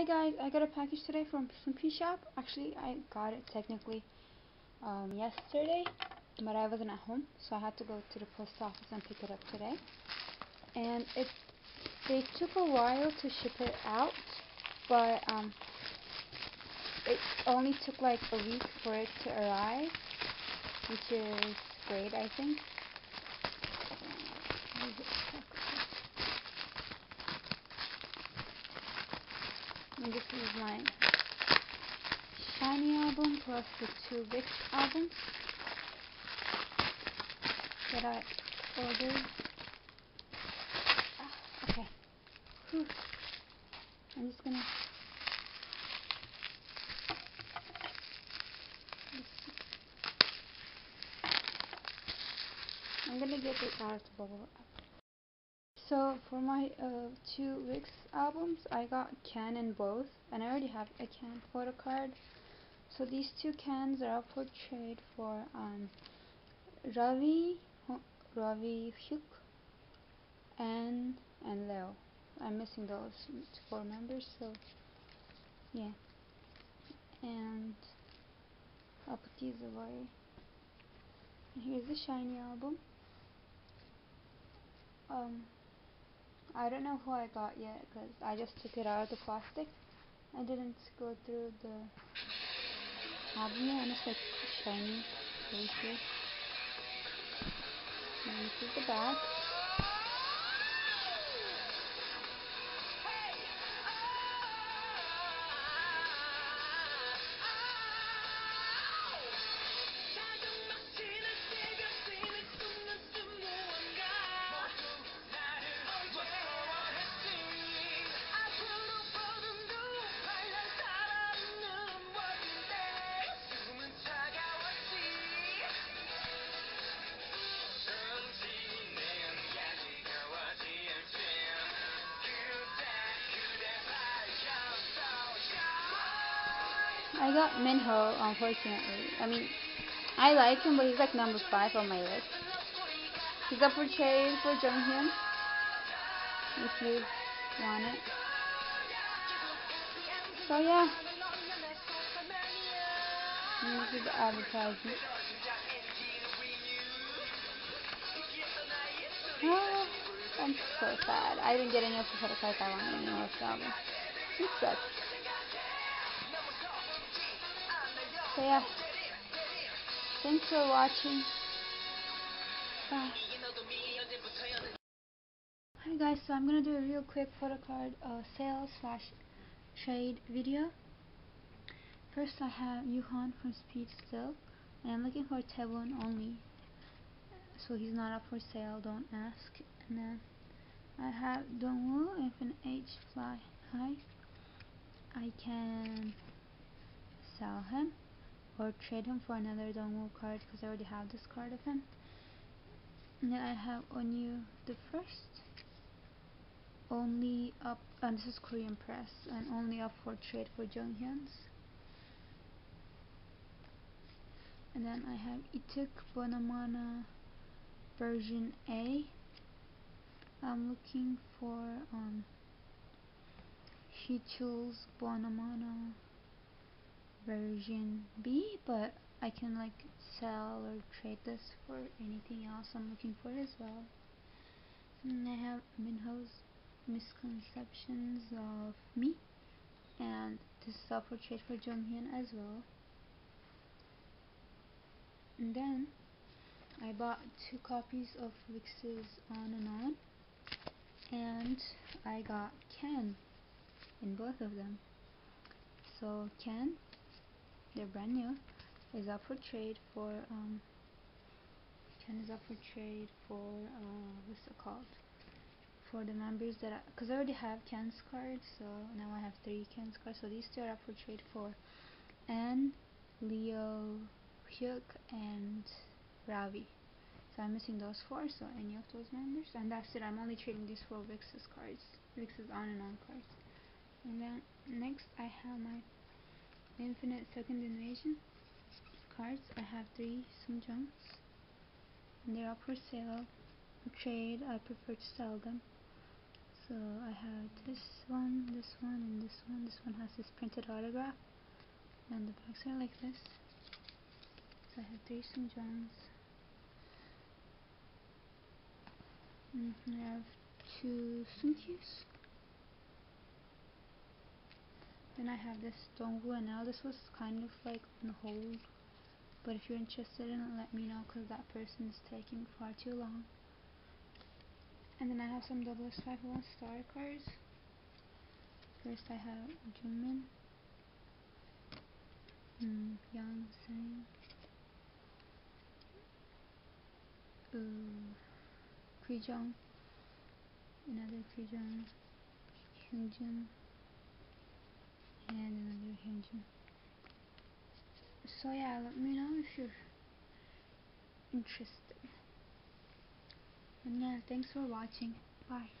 Hi guys, I got a package today from Soompi Shop. Actually, I got it technically um, yesterday, but I wasn't at home, so I had to go to the post office and pick it up today. And it they took a while to ship it out, but um, it only took like a week for it to arrive, which is great, I think. And this is my SHINee album plus the two VIXX albums that I ordered. Ah, okay. Whew. I'm just gonna I'm gonna get the bubble so for my uh, two VIXX albums, I got Ken in both, and I already have a Ken photo card. So these two Kens are for trade for um, Ravi, Ravi Hyuk, and and Leo. I'm missing those four members, so yeah. And I'll put these away. here's the SHINee album. Um, I don't know who I got yet because I just took it out of the plastic. I didn't go through the album and it's like shiny here. And this is the back. I got Minho, unfortunately. I mean, I like him, but he's like number 5 on my list. He's up for trade for Jonghyun. If you want it. So yeah. This is the advertisement. Oh, I'm so sad. I didn't get any of the cards I wanted of the album. It sucks. So yeah. Thanks for watching. Bye. Hi guys, so I'm gonna do a real quick photo card uh, sale slash trade video. First I have Yuhan from Speed Still, and I'm looking for Taewon only, so he's not up for sale, don't ask. And then I have Dongwoo, Infinite H Fly High. I can sell him or trade him for another Dongwoo card because I already have this card of him. And then I have Onew the first. Only up, and this is Korean press, and only up for trade for Jonghyun's. And then I have Ituk Bonamana version A. I'm looking for um, Heechul's Bonamana version B, but I can like sell or trade this for anything else I'm looking for as well. And I have Minho's misconceptions of me and this is up for trade for Jonghyun as well. And then I bought two copies of VIXX's On and On and I got Ken in both of them. So Ken they're brand new, is up for trade for, um, Ken is up for trade for, uh, what's it called? For the members that, I, because I, already have Ken's cards, so now I have three Ken's cards, so these two are up for trade for N, Leo, Hyuk, and Ravi. So I'm missing those four, so any of those members, and that's it. I'm only trading these four VIXX's cards, VIXX's on and on cards. And then next I have my Infinite Second Invasion cards. I have three Sungjongs. And they're up for sale. Trade, I prefer to sell them. So I have this one, this one, and this one. This one has this printed autograph. And the backs are like this. So I have three Sungjongs. Mm -hmm. I have two Sunggyus. Then I have this Dongwoo and now this was kind of like on hold. But if you're interested in it, let me know because that person is taking far too long. And then I have some SS501 star cards. First I have Jungmin, mm, Young Saeng, Kyujong, another Kyujong, Hyunjin, and another. So yeah, let me know if you're interested. And yeah, thanks for watching. Bye.